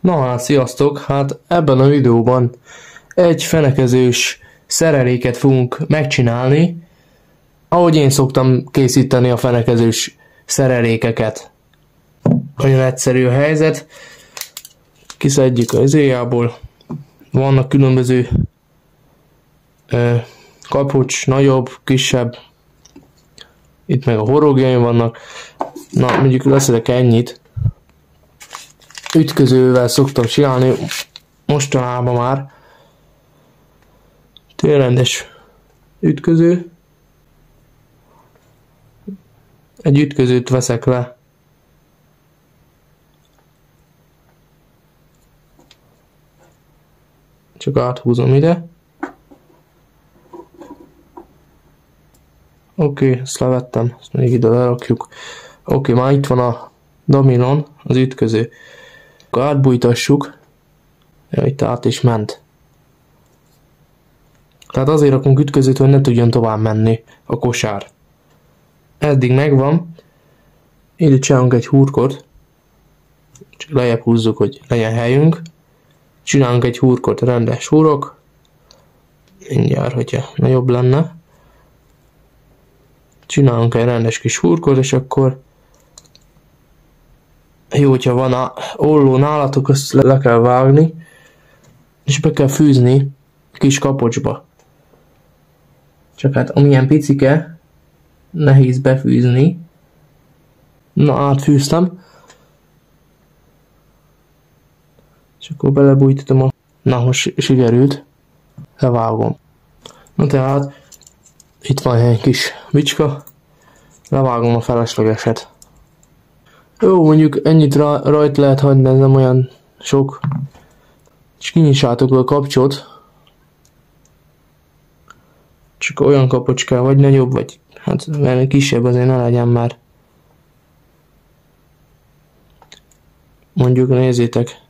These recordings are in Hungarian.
Na hát, sziasztok! Hát ebben a videóban egy fenekezős szereléket fogunk megcsinálni, ahogy én szoktam készíteni a fenekezős szerelékeket. Olyan egyszerű a helyzet. Kiszedjük az éjából. Vannak különböző ö, kapocs, nagyobb, kisebb. Itt meg a horogjaim vannak. Na, mondjuk leszedek ennyit ütközővel szoktam csinálni mostanában már. Tényrendes ütköző. Egy ütközőt veszek le. Csak áthúzom ide. Oké, okay, ezt levettem, ezt még ide lerakjuk. Oké, okay, már itt van a dominon, az ütköző. Akkor átbújtassuk. Ja, itt át is ment. Tehát azért rakunk ütközőt, hogy ne tudjon tovább menni a kosár. Eddig megvan. Ide csinálunk egy hurkot. Csak lejjebb húzzuk, hogy legyen helyünk. Csinálunk egy hurkot, rendes hurok. Mindjárt, hogyha nagyobb lenne. Csinálunk egy rendes kis hurkot, és akkor jó, hogyha van a olló nálatok, azt le kell vágni, és be kell fűzni kis kapocsba. Csak hát amilyen picike, nehéz befűzni. Na, átfűztem. És akkor belebújtatom a... Na, most sikerült. Levágom. Na tehát, itt van egy kis bicska. Levágom a feleslegeset. Jó, mondjuk ennyit ra rajt lehet hagyni, ez nem olyan sok. És kinyissátok a kapcsot. Csak olyan kapocs kell, vagy nagyobb, vagy hát mert kisebb azért ne legyen már. Mondjuk nézzétek.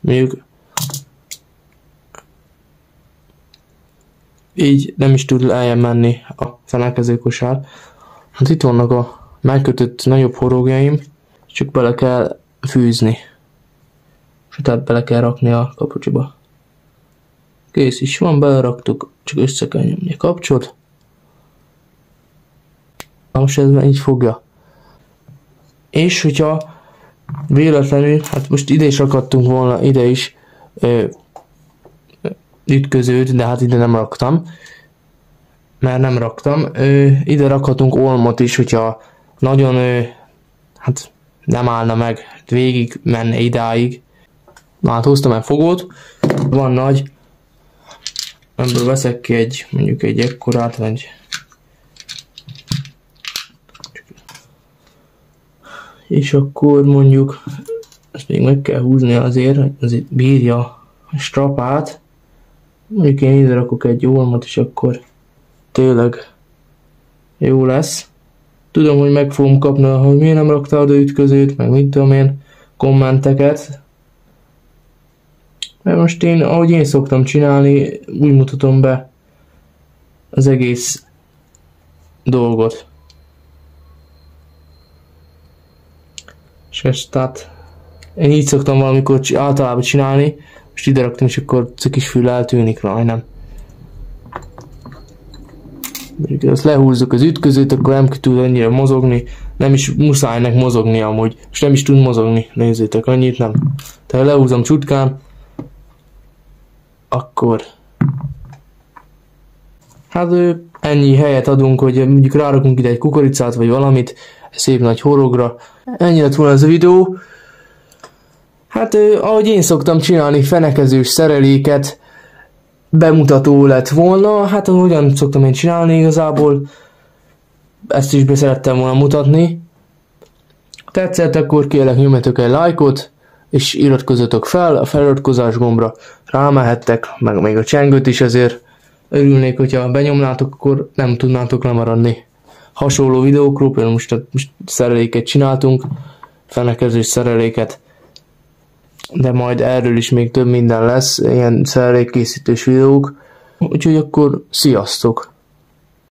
Mondjuk így nem is tud eljön menni a felekező kosár. Hát itt vannak a megkötött nagyobb horogjaim csak bele kell fűzni. És tehát bele kell rakni a kapucsiba. Kész is van, beleraktuk, csak össze kell nyomni a kapcsot. Most ez így fogja. És hogyha véletlenül, hát most ide is rakadtunk volna, ide is ö, ütközőt, de hát ide nem raktam, mert nem raktam. Ö, ide rakhatunk olmot is, hogyha nagyon, ö, hát nem állna meg, végig menne idáig. Na hát hoztam egy fogót, van nagy, ebből veszek ki egy, mondjuk egy ekkorát, vagy és akkor mondjuk ezt még meg kell húzni azért, hogy azért bírja a strapát. Mondjuk én ide rakok egy olmat, és akkor tényleg jó lesz. Tudom, hogy meg fogom kapni, hogy miért nem raktál oda ütközőt, meg mit tudom én, kommenteket. Mert most én, ahogy én szoktam csinálni, úgy mutatom be az egész dolgot. És ezt tehát én így szoktam valamikor általában csinálni, most ide raktam, és akkor kis fül eltűnik majdnem. Mondjuk azt lehúzzuk az ütközőt, akkor nem tud annyira mozogni, nem is muszáj nek mozogni amúgy, és nem is tud mozogni, nézzétek, annyit nem. Tehát lehúzom csutkán, akkor hát ennyi helyet adunk, hogy mondjuk rárakunk ide egy kukoricát, vagy valamit, szép nagy horogra. Ennyi lett volna ez a videó. Hát ahogy én szoktam csinálni fenekezős szereléket, bemutató lett volna, hát hogyan szoktam én csinálni igazából, ezt is beszerettem volna mutatni. Tetszett, akkor kérlek nyomjatok egy lájkot, és iratkozzatok fel, a feliratkozás gombra rámehettek, meg még a csengőt is azért örülnék, hogyha benyomnátok, akkor nem tudnátok lemaradni. Hasonló videókról, például most, most szereléket csináltunk, fenekezős szereléket, de majd erről is még több minden lesz, ilyen szerelékkészítős videók, úgyhogy akkor sziasztok!